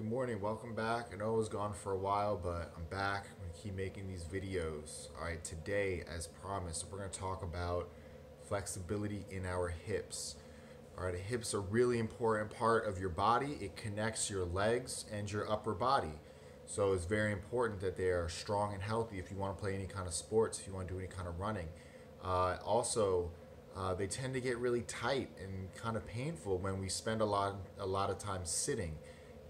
Good morning, welcome back. I know I was gone for a while, but I'm back. I'm gonna keep making these videos. All right, today, as promised, we're gonna talk about flexibility in our hips. All right, hips are really important part of your body. It connects your legs and your upper body. So it's very important that they are strong and healthy if you want to play any kind of sports, if you want to do any kind of running. Uh, also, uh, they tend to get really tight and kind of painful when we spend a lot a lot of time sitting.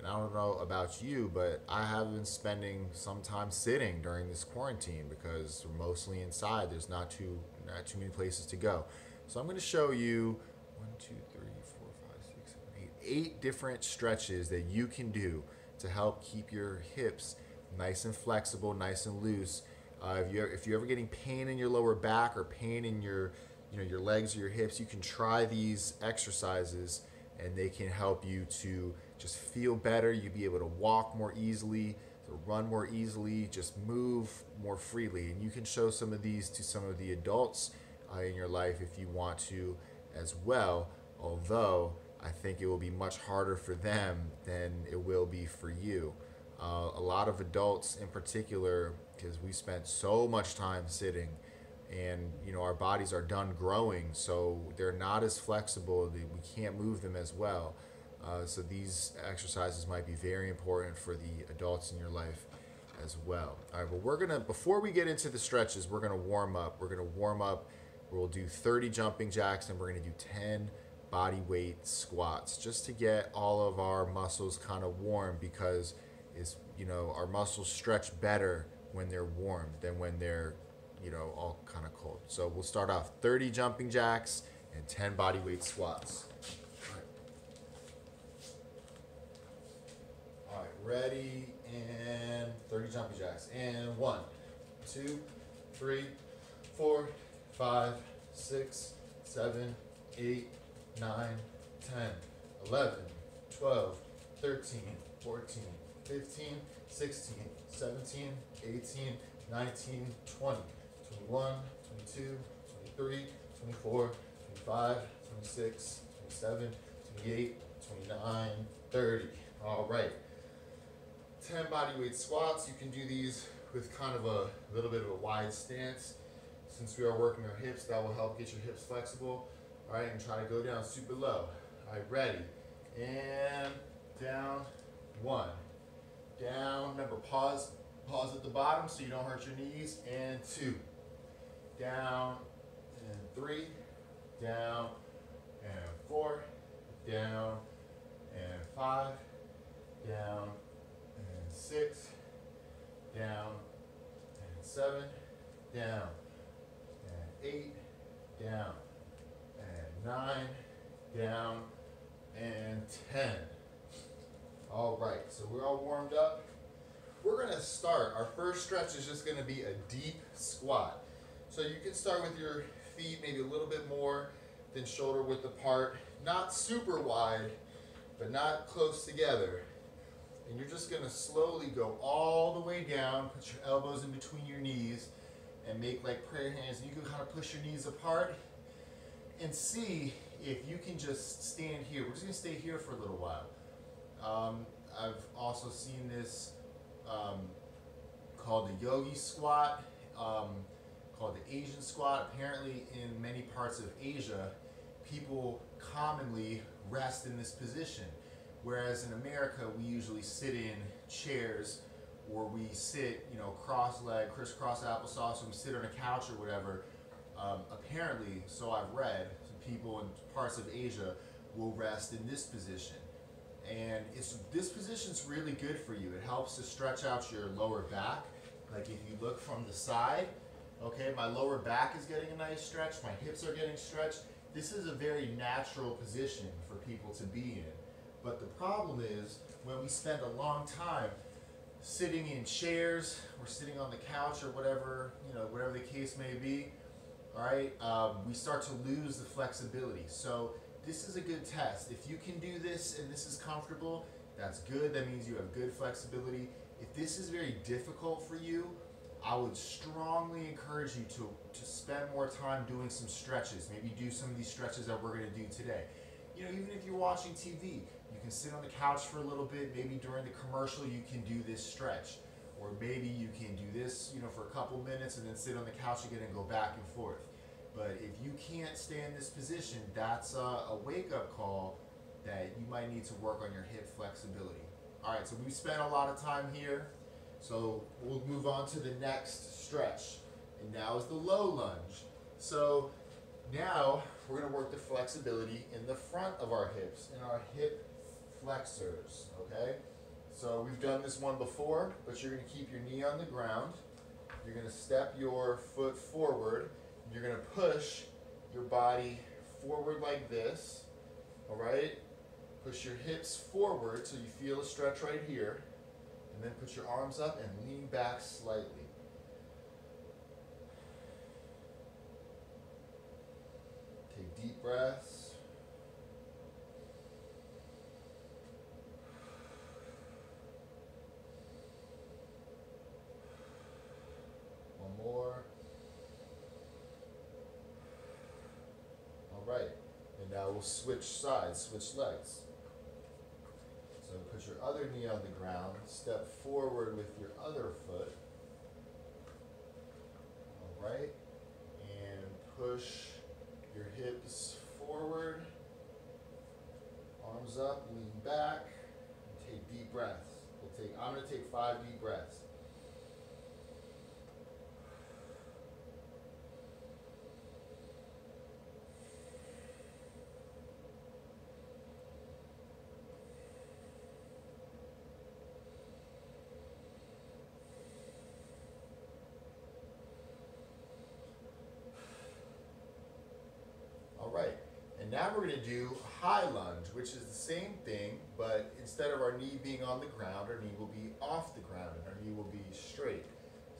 And I don't know about you, but I have been spending some time sitting during this quarantine because we're mostly inside. There's not too not too many places to go. So I'm going to show you one, two, three, four, five, six, seven, eight, eight different stretches that you can do to help keep your hips nice and flexible, nice and loose. Uh, if you if you're ever getting pain in your lower back or pain in your you know your legs or your hips, you can try these exercises and they can help you to just feel better. You'll be able to walk more easily, to run more easily, just move more freely. And you can show some of these to some of the adults uh, in your life if you want to as well. Although I think it will be much harder for them than it will be for you. Uh, a lot of adults, in particular, because we spent so much time sitting, and you know our bodies are done growing, so they're not as flexible. We can't move them as well. Uh, so these exercises might be very important for the adults in your life as well. All right, well we're gonna before we get into the stretches, we're gonna warm up. We're gonna warm up. We'll do 30 jumping jacks, and we're gonna do 10 body weight squats just to get all of our muscles kind of warm because is you know our muscles stretch better when they're warm than when they're you know all kind of cold so we'll start off 30 jumping jacks and 10 body weight squats all right, all right ready and 30 jumping jacks and one two three four five six seven eight 9, 10, 11, 12, 13, 14, 15, 16, 17, 18, 19, 20, 21, 22, 23, 24, 25, 26, 27, 28, 29, 30. All right. 10 bodyweight squats. You can do these with kind of a little bit of a wide stance. Since we are working our hips, that will help get your hips flexible. All right, and try to go down super low. All right, ready. And down, one. Down, remember pause, pause at the bottom so you don't hurt your knees. And two. Down, and three. Down, and four. Down, and five. Down, six. Down, and seven. Down, and eight. Down, and nine, down, and 10. All right, so we're all warmed up. We're gonna start, our first stretch is just gonna be a deep squat. So you can start with your feet maybe a little bit more than shoulder width apart. Not super wide, but not close together. And you're just gonna slowly go all the way down, put your elbows in between your knees, and make like prayer hands. And you can kind of push your knees apart and see if you can just stand here. We're just gonna stay here for a little while. Um, I've also seen this um, called the yogi squat, um, called the Asian squat. Apparently in many parts of Asia, people commonly rest in this position. Whereas in America, we usually sit in chairs or we sit, you know, cross-leg, crisscross applesauce, or we sit on a couch or whatever, um, apparently, so I've read, people in parts of Asia will rest in this position. And it's this position's really good for you. It helps to stretch out your lower back. Like if you look from the side, okay, my lower back is getting a nice stretch, my hips are getting stretched. This is a very natural position for people to be in. But the problem is when we spend a long time sitting in chairs or sitting on the couch or whatever, you know, whatever the case may be, all right, um, we start to lose the flexibility. So this is a good test. If you can do this and this is comfortable, that's good. That means you have good flexibility. If this is very difficult for you, I would strongly encourage you to, to spend more time doing some stretches. Maybe do some of these stretches that we're going to do today. You know, even if you're watching TV, You can sit on the couch for a little bit. Maybe during the commercial, you can do this stretch. Or maybe you can do this, you know, for a couple minutes and then sit on the couch again and go back and forth. But if you can't stay in this position, that's a, a wake up call that you might need to work on your hip flexibility. All right, so we've spent a lot of time here. So we'll move on to the next stretch. And now is the low lunge. So now we're gonna work the flexibility in the front of our hips, in our hip flexors, okay? So we've done this one before, but you're gonna keep your knee on the ground. You're gonna step your foot forward. You're gonna push your body forward like this, all right? Push your hips forward so you feel a stretch right here. And then put your arms up and lean back slightly. Take breaths. One more. All right. And now we'll switch sides, switch legs. So put your other knee on the ground, step forward with your other foot. All right. And push your hips forward, arms up, lean back, take deep breaths. We'll take I'm to take 5 deep breaths. All right, now we're gonna do a high lunge, which is the same thing, but instead of our knee being on the ground, our knee will be off the ground and our knee will be straight.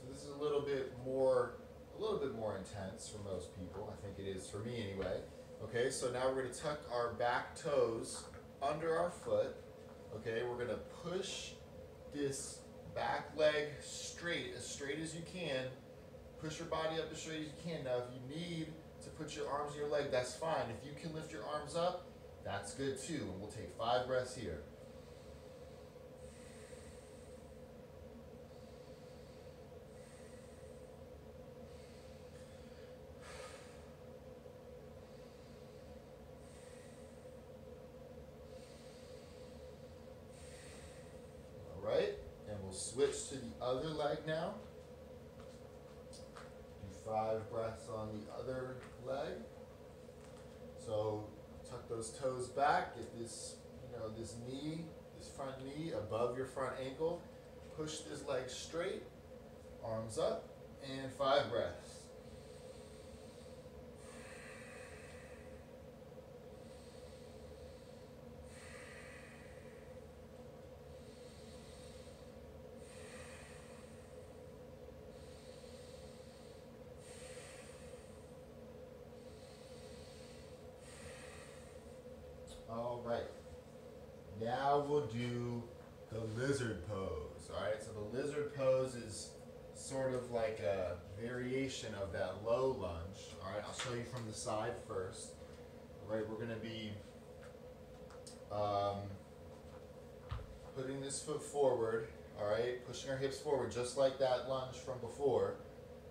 So this is a little bit more, a little bit more intense for most people. I think it is for me anyway. Okay, so now we're gonna tuck our back toes under our foot. Okay, we're gonna push this back leg straight, as straight as you can. Push your body up as straight as you can. Now, if you need to put your arms in your leg, that's fine. If you can lift your arms up, that's good too. And we'll take five breaths here. All right, and we'll switch to the other leg now. Five breaths on the other leg. So tuck those toes back, get this, you know, this knee, this front knee above your front ankle. Push this leg straight, arms up, and five breaths. All right. Now we'll do the lizard pose. All right. So the lizard pose is sort of like a variation of that low lunge. All right. I'll show you from the side first. All right. We're going to be um, putting this foot forward. All right. Pushing our hips forward just like that lunge from before.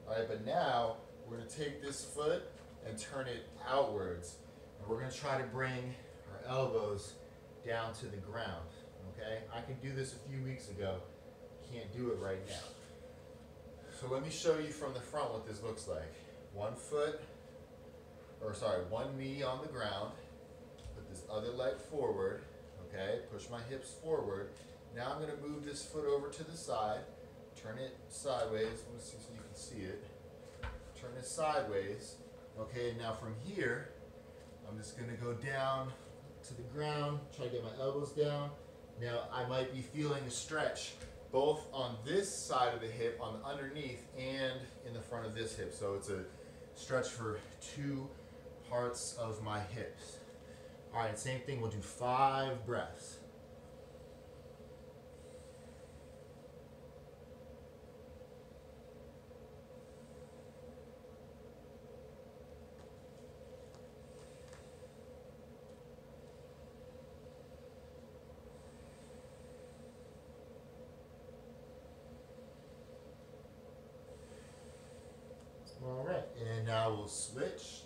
All right. But now we're going to take this foot and turn it outwards. And we're going to try to bring elbows down to the ground. Okay? I could do this a few weeks ago. Can't do it right now. So let me show you from the front what this looks like. One foot, or sorry, one knee on the ground. Put this other leg forward. Okay? Push my hips forward. Now I'm going to move this foot over to the side. Turn it sideways. Let me see so you can see it. Turn it sideways. Okay, now from here, I'm just going to go down to the ground, try to get my elbows down. Now I might be feeling a stretch both on this side of the hip, on the underneath, and in the front of this hip. So it's a stretch for two parts of my hips. All right, same thing, we'll do five breaths. switch.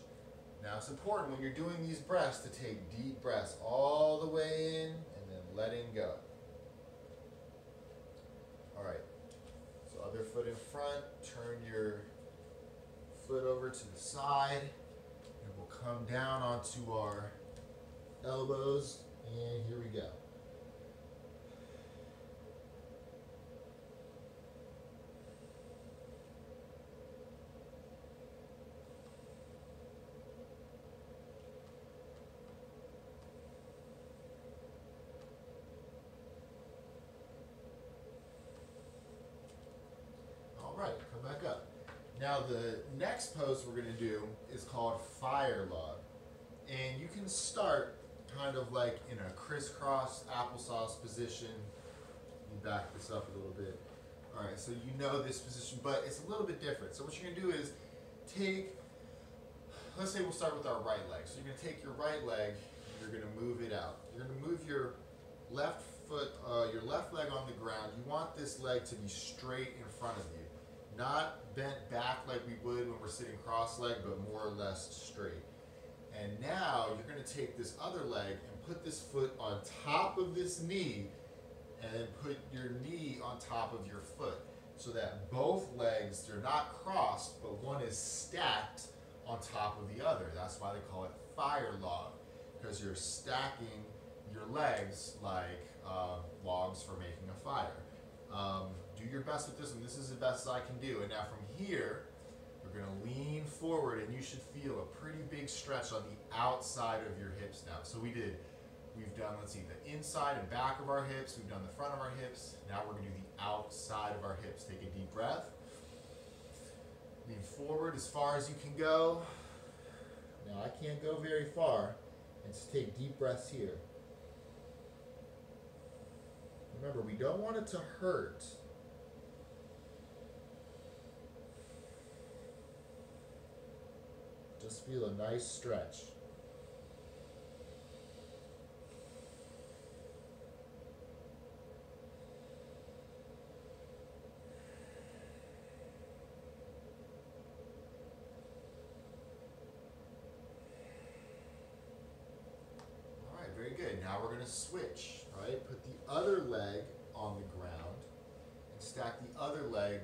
Now it's important when you're doing these breaths to take deep breaths all the way in and then letting go. All right. So other foot in front, turn your foot over to the side, and we'll come down onto our elbows, and here we go. All right, come back up. Now the next pose we're gonna do is called fire log. And you can start kind of like in a crisscross applesauce position. Me back this up a little bit. All right, so you know this position, but it's a little bit different. So what you're gonna do is take, let's say we'll start with our right leg. So you're gonna take your right leg, you're gonna move it out. You're gonna move your left foot, uh, your left leg on the ground. You want this leg to be straight in front of you, not bent back like we would when we're sitting cross-legged, but more or less straight. And now you're going to take this other leg and put this foot on top of this knee and then put your knee on top of your foot so that both legs they're not crossed but one is stacked on top of the other. That's why they call it fire log because you're stacking your legs like uh, logs for making a fire. Your best with this one. This is the best I can do. And now from here, we're going to lean forward and you should feel a pretty big stretch on the outside of your hips now. So we did, we've done, let's see, the inside and back of our hips. We've done the front of our hips. Now we're going to do the outside of our hips. Take a deep breath. Lean forward as far as you can go. Now I can't go very far. And just take deep breaths here. Remember, we don't want it to hurt. Just feel a nice stretch. All right, very good. Now we're going to switch, right? Put the other leg on the ground and stack the other leg,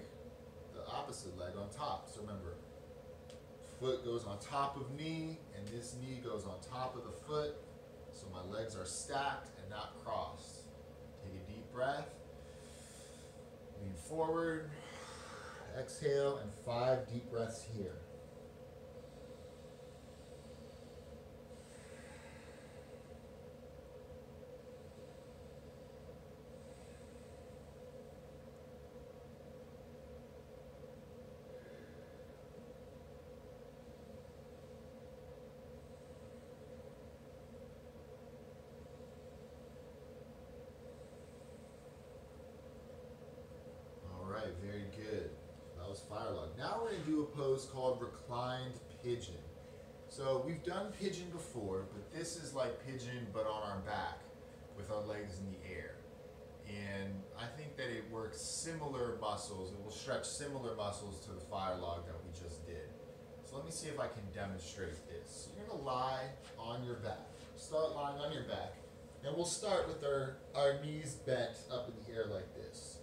the opposite leg, on top. So remember, foot goes on top of knee, and this knee goes on top of the foot. So my legs are stacked and not crossed. Take a deep breath. Lean forward. Exhale, and five deep breaths here. All right, very good. That was fire log. Now we're going to do a pose called reclined pigeon. So we've done pigeon before, but this is like pigeon but on our back with our legs in the air. And I think that it works similar muscles, it will stretch similar muscles to the fire log that we just did. So let me see if I can demonstrate this. So you're going to lie on your back. Start lying on your back. And we'll start with our, our knees bent up in the air like this.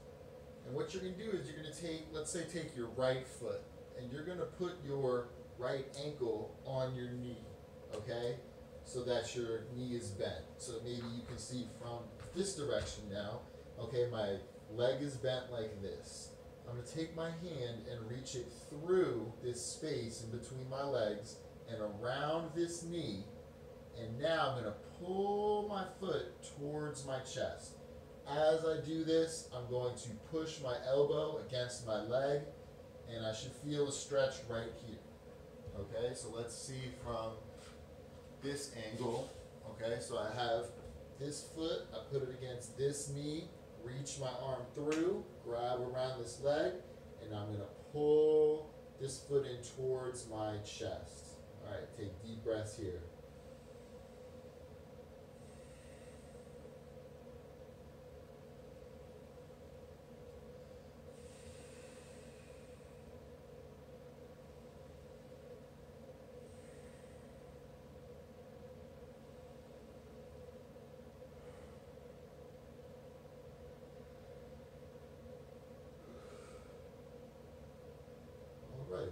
And what you're gonna do is you're gonna take, let's say, take your right foot, and you're gonna put your right ankle on your knee, okay? So that your knee is bent. So maybe you can see from this direction now, okay, my leg is bent like this. I'm gonna take my hand and reach it through this space in between my legs and around this knee. And now I'm gonna pull my foot towards my chest. As I do this, I'm going to push my elbow against my leg, and I should feel a stretch right here. Okay, so let's see from this angle. Okay, so I have this foot, I put it against this knee, reach my arm through, grab around this leg, and I'm gonna pull this foot in towards my chest. All right, take deep breaths here.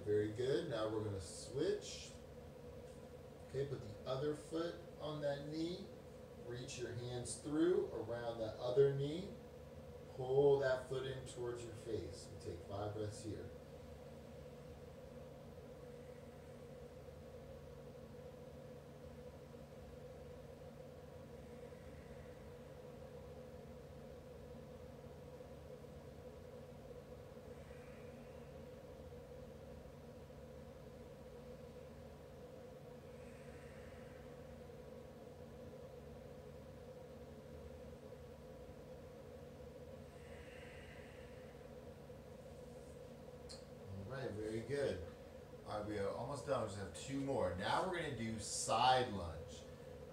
Very good. Now we're going to switch. Okay, put the other foot on that knee. Reach your hands through around that other knee. Pull that foot in towards your face. We take five breaths here. All right, very good. All right, we are almost done. We just have two more. Now we're gonna do side lunge.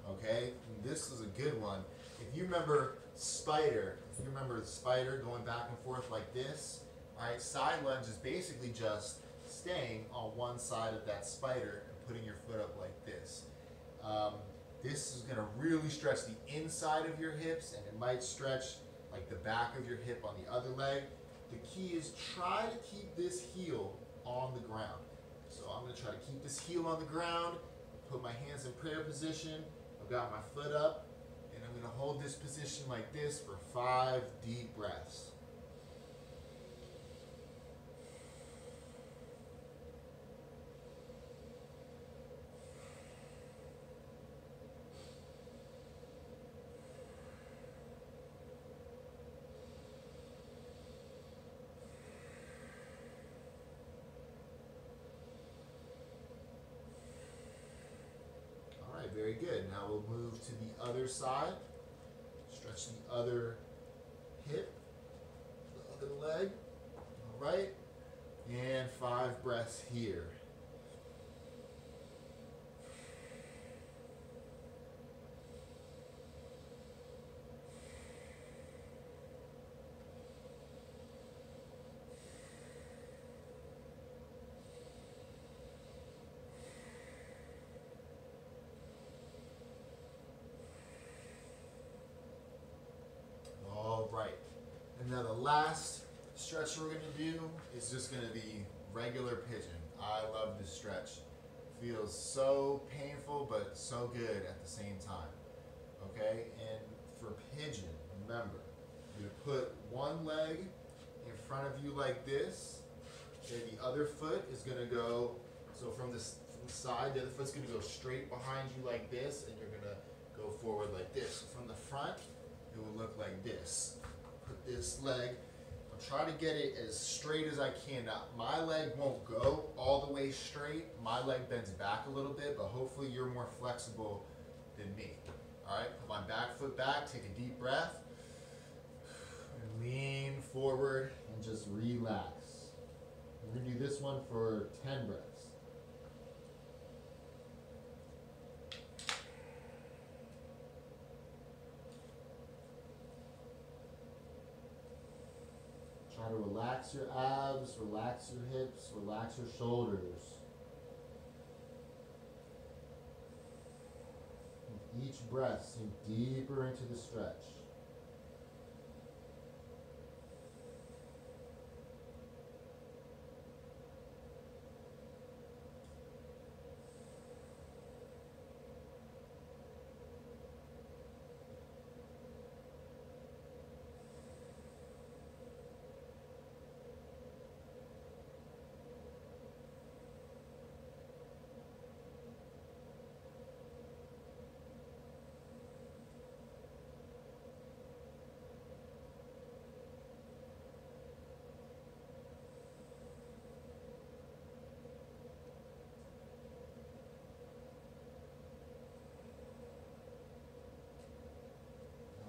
Okay, this is a good one. If you remember spider, if you remember the spider going back and forth like this, all right, side lunge is basically just staying on one side of that spider and putting your foot up like this. Um, this is gonna really stretch the inside of your hips, and it might stretch like the back of your hip on the other leg. The key is try to keep this heel on the ground. So I'm gonna try to keep this heel on the ground, put my hands in prayer position. I've got my foot up, and I'm gonna hold this position like this for five deep breaths. All right, very good. Now we'll move to the other side. Stretch the other hip, the other leg. All right, and five breaths here. All right. And now the last stretch we're going to do is just going to be regular pigeon. I love this stretch. Feels so painful, but so good at the same time. Okay? And for pigeon, remember, to put one leg in front of you like this. Okay, the other foot is going to go, so from this from the side, the other foot's going to go straight behind you like this, and you're going to go forward like this. So from the front, it will look like this. Put this leg, I'm trying to get it as straight as I can. Now, my leg won't go all the way straight. My leg bends back a little bit, but hopefully you're more flexible than me. All right, put my back foot back, take a deep breath, and lean forward and just relax. We're gonna do this one for 10 breaths. Try to relax your abs, relax your hips, relax your shoulders. With each breath, sink deeper into the stretch.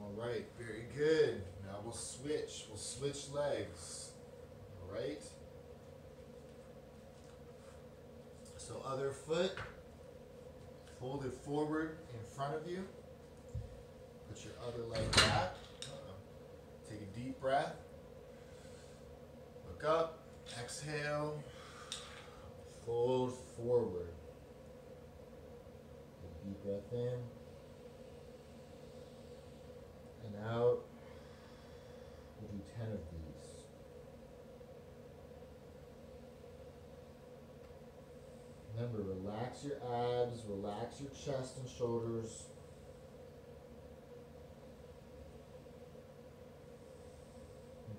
All right, very good. Now we'll switch. We'll switch legs. All right. So other foot, fold it forward in front of you. Put your other leg back. Uh-oh. Take a deep breath. Look up. Exhale. Fold forward. Take a deep breath in and out. We'll do 10 of these. Remember, relax your abs, relax your chest and shoulders.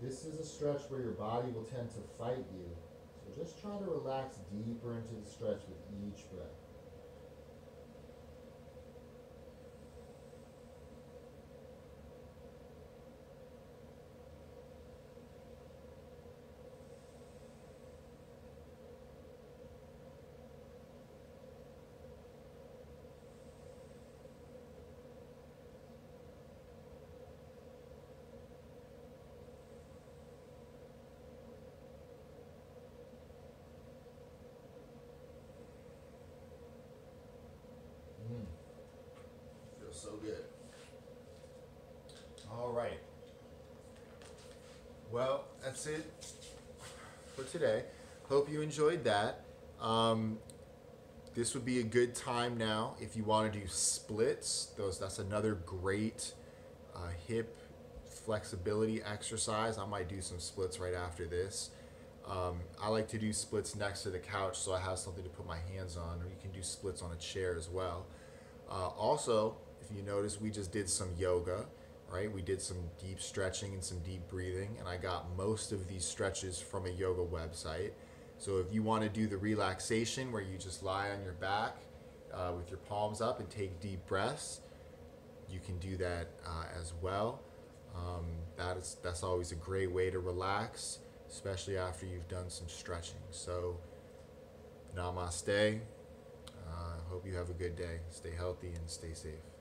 This is a stretch where your body will tend to fight you. So just try to relax deeper into the stretch with each breath. So good. All right. Well, that's it for today. Hope you enjoyed that. Um, this would be a good time now if you want to do splits. Those that's another great uh, hip flexibility exercise. I might do some splits right after this. Um, I like to do splits next to the couch so I have something to put my hands on, or you can do splits on a chair as well. Uh, also, if you notice, we just did some yoga, right? We did some deep stretching and some deep breathing, and I got most of these stretches from a yoga website. So if you want to do the relaxation where you just lie on your back uh, with your palms up and take deep breaths, you can do that uh, as well. Um, that is that's always a great way to relax, especially after you've done some stretching. So, namaste. Uh, hope you have a good day. Stay healthy and stay safe.